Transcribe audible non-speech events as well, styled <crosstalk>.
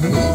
Mm-hmm. <laughs>